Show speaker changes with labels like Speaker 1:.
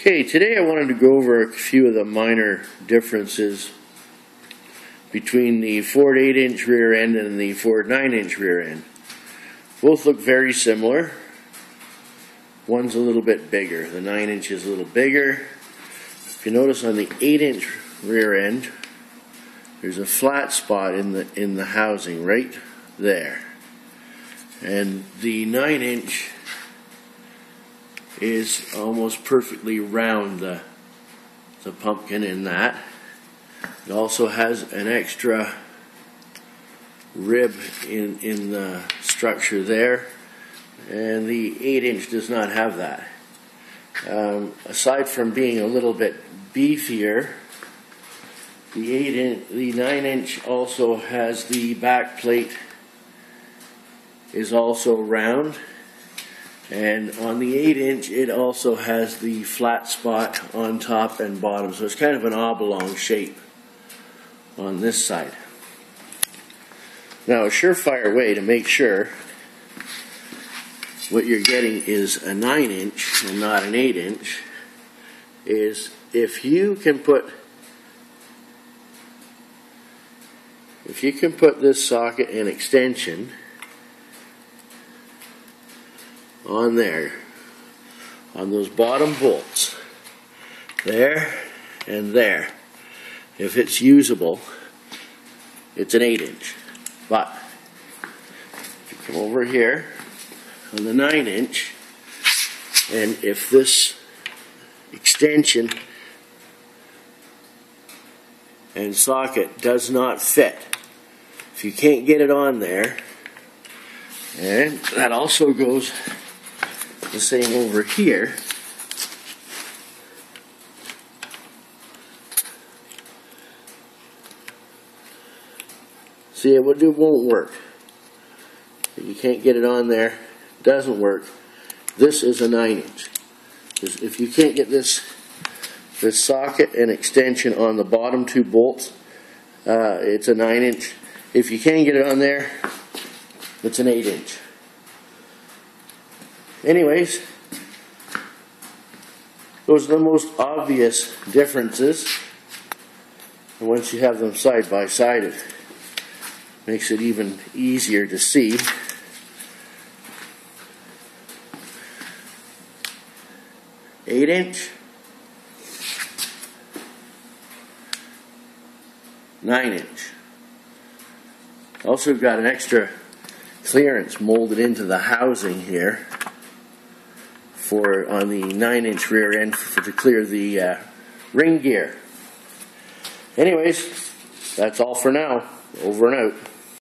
Speaker 1: Okay, today I wanted to go over a few of the minor differences between the Ford 8 inch rear end and the Ford 9 inch rear end. Both look very similar. One's a little bit bigger. The 9 inch is a little bigger. If you notice on the 8 inch rear end, there's a flat spot in the in the housing right there. And the 9 inch is almost perfectly round the, the pumpkin in that. It also has an extra rib in, in the structure there, and the 8 inch does not have that. Um, aside from being a little bit beefier, the 8 inch, the 9 inch also has the back plate is also round and on the 8 inch, it also has the flat spot on top and bottom. So it's kind of an oblong shape on this side. Now, a surefire way to make sure what you're getting is a 9 inch and not an 8 inch is if you can put if you can put this socket in extension on there, on those bottom bolts, there and there. If it's usable, it's an 8 inch. But if you come over here on the 9 inch, and if this extension and socket does not fit, if you can't get it on there, and that also goes the same over here. See, it won't work. You can't get it on there. Doesn't work. This is a 9 inch. If you can't get this this socket and extension on the bottom two bolts, uh, it's a 9 inch. If you can get it on there, it's an 8 inch. Anyways, those are the most obvious differences. And once you have them side by side, it makes it even easier to see. Eight inch, nine inch. Also got an extra clearance molded into the housing here for on the 9 inch rear end for, to clear the uh, ring gear. Anyways, that's all for now. Over and out.